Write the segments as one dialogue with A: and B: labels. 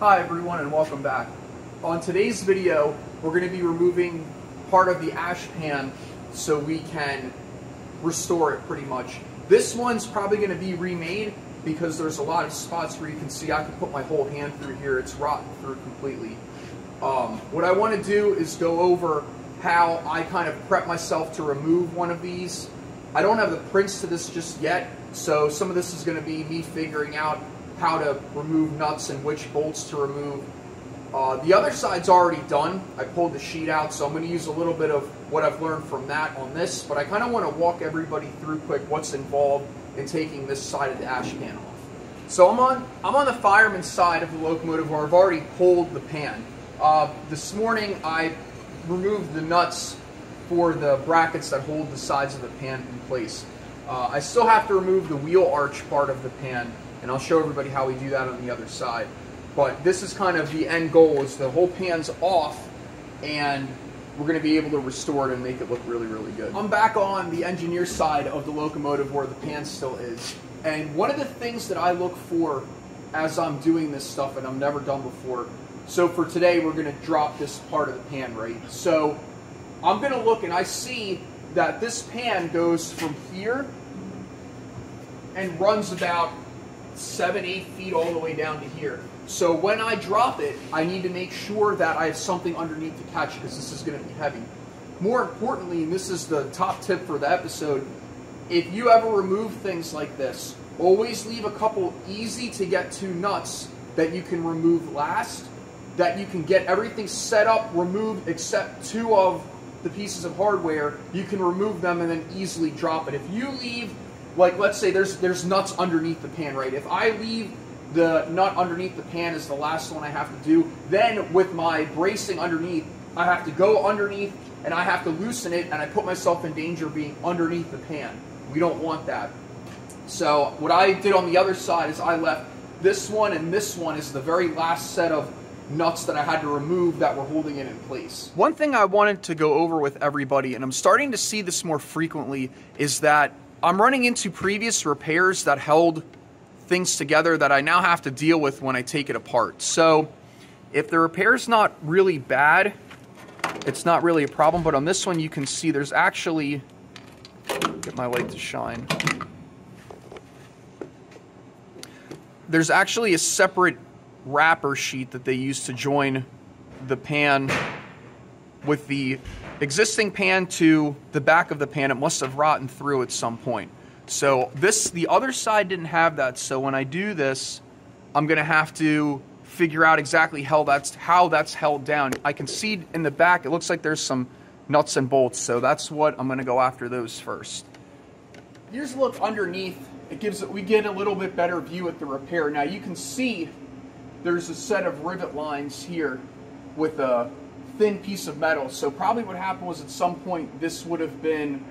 A: Hi everyone and welcome back. On today's video, we're going to be removing part of the ash pan so we can restore it pretty much. This one's probably going to be remade because there's a lot of spots where you can see I can put my whole hand through here. It's rotten through completely. Um, what I want to do is go over how I kind of prep myself to remove one of these. I don't have the prints to this just yet, so some of this is going to be me figuring out how to remove nuts and which bolts to remove. Uh, the other side's already done. I pulled the sheet out, so I'm going to use a little bit of what I've learned from that on this, but I kind of want to walk everybody through quick what's involved in taking this side of the ash pan off. So I'm on, I'm on the fireman side of the locomotive where I've already pulled the pan. Uh, this morning I removed the nuts for the brackets that hold the sides of the pan in place. Uh, I still have to remove the wheel arch part of the pan and I'll show everybody how we do that on the other side. But this is kind of the end goal is the whole pan's off and we're going to be able to restore it and make it look really, really good. I'm back on the engineer side of the locomotive where the pan still is. And one of the things that I look for as I'm doing this stuff and I've never done before, so for today we're going to drop this part of the pan, right? So I'm going to look and I see that this pan goes from here and runs about seven, eight feet all the way down to here. So when I drop it, I need to make sure that I have something underneath to catch because this is going to be heavy. More importantly, and this is the top tip for the episode, if you ever remove things like this, always leave a couple easy to get to nuts that you can remove last, that you can get everything set up, removed except two of the pieces of hardware, you can remove them and then easily drop it. If you leave like let's say there's there's nuts underneath the pan, right? If I leave the nut underneath the pan is the last one I have to do, then with my bracing underneath, I have to go underneath and I have to loosen it and I put myself in danger of being underneath the pan. We don't want that. So what I did on the other side is I left this one and this one is the very last set of nuts that I had to remove that were holding it in place. One thing I wanted to go over with everybody, and I'm starting to see this more frequently, is that I'm running into previous repairs that held things together that I now have to deal with when I take it apart. So if the repair's not really bad, it's not really a problem, but on this one you can see there's actually, get my light to shine. There's actually a separate wrapper sheet that they use to join the pan with the existing pan to the back of the pan, it must have rotten through at some point. So this, the other side didn't have that. So when I do this, I'm gonna have to figure out exactly how that's, how that's held down. I can see in the back, it looks like there's some nuts and bolts. So that's what I'm gonna go after those first. Here's a look underneath. It gives, we get a little bit better view at the repair. Now you can see there's a set of rivet lines here with a thin piece of metal. So probably what happened was at some point this would have been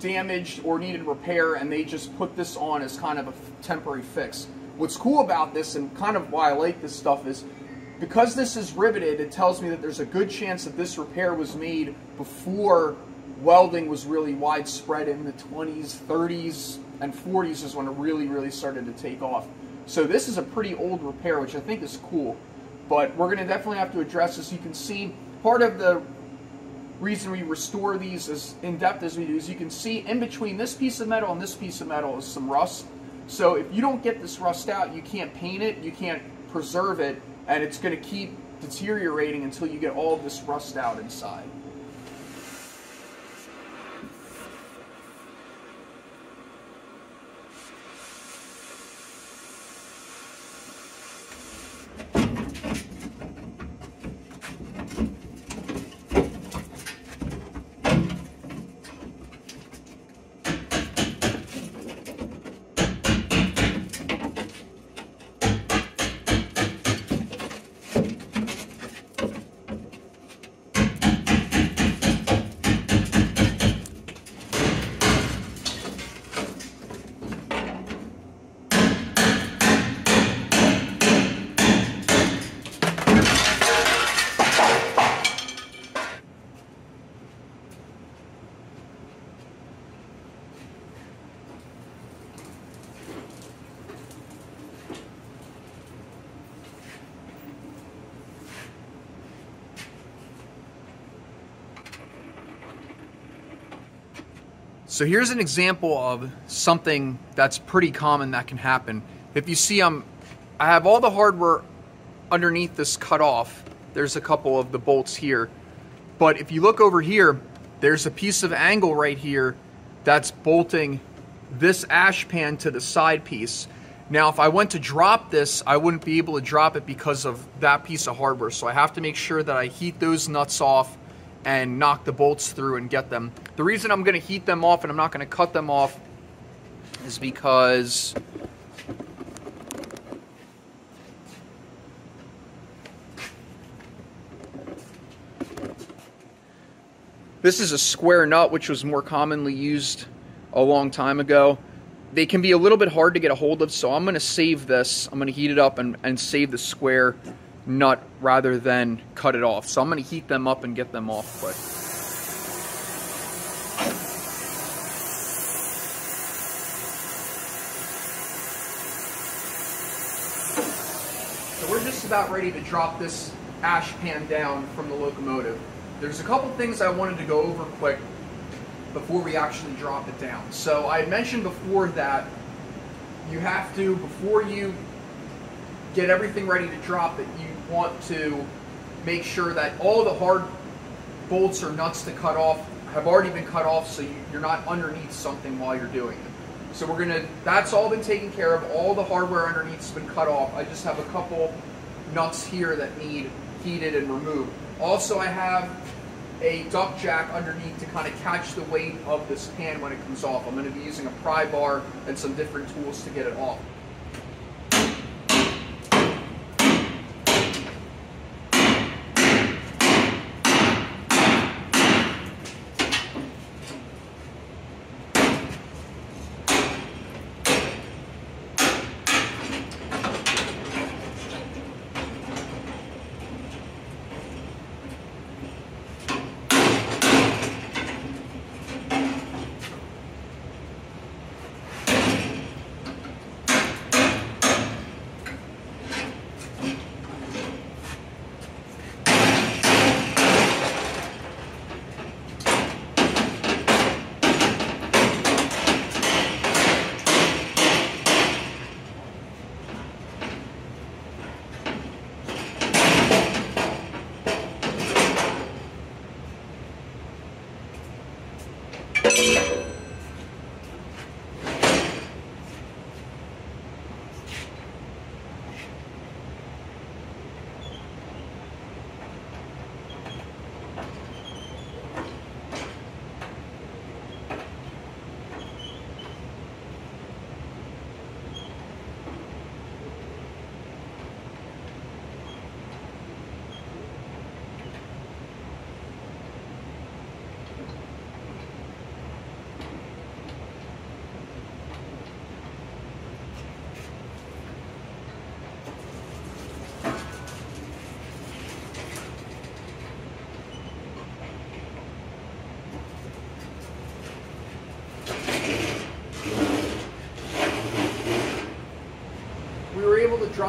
A: damaged or needed repair and they just put this on as kind of a temporary fix. What's cool about this and kind of why I like this stuff is because this is riveted, it tells me that there's a good chance that this repair was made before welding was really widespread in the 20s, 30s, and 40s is when it really, really started to take off. So this is a pretty old repair, which I think is cool. But we're going to definitely have to address this. You can see part of the reason we restore these as in depth as we do is you can see in between this piece of metal and this piece of metal is some rust. So if you don't get this rust out, you can't paint it, you can't preserve it, and it's going to keep deteriorating until you get all this rust out inside. So here's an example of something that's pretty common that can happen. If you see I'm, I have all the hardware underneath this cut off. There's a couple of the bolts here. But if you look over here, there's a piece of angle right here that's bolting this ash pan to the side piece. Now, if I went to drop this, I wouldn't be able to drop it because of that piece of hardware. So I have to make sure that I heat those nuts off and knock the bolts through and get them. The reason I'm going to heat them off and I'm not going to cut them off is because This is a square nut, which was more commonly used a long time ago. They can be a little bit hard to get a hold of, so I'm going to save this. I'm going to heat it up and, and save the square nut rather than cut it off. So I'm going to heat them up and get them off quick. So we're just about ready to drop this ash pan down from the locomotive. There's a couple things I wanted to go over quick before we actually drop it down. So I had mentioned before that you have to, before you get everything ready to drop it, you want to make sure that all the hard bolts or nuts to cut off have already been cut off so you, are not underneath something while you're doing it. So we're gonna, that's all been taken care of. All the hardware underneath has been cut off. I just have a couple nuts here that need heated and removed. Also, I have a duck jack underneath to kind of catch the weight of this pan when it comes off. I'm going to be using a pry bar and some different tools to get it off.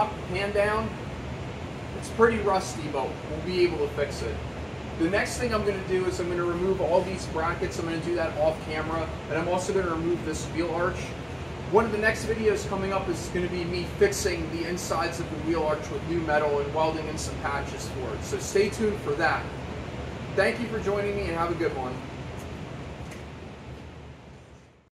A: The pan down. It's pretty rusty, but we'll be able to fix it. The next thing I'm going to do is I'm going to remove all these brackets. I'm going to do that off camera. And I'm also going to remove this wheel arch. One of the next videos coming up is going to be me fixing the insides of the wheel arch with new metal and welding in some patches for it. So stay tuned for that. Thank you for joining me and have a good one.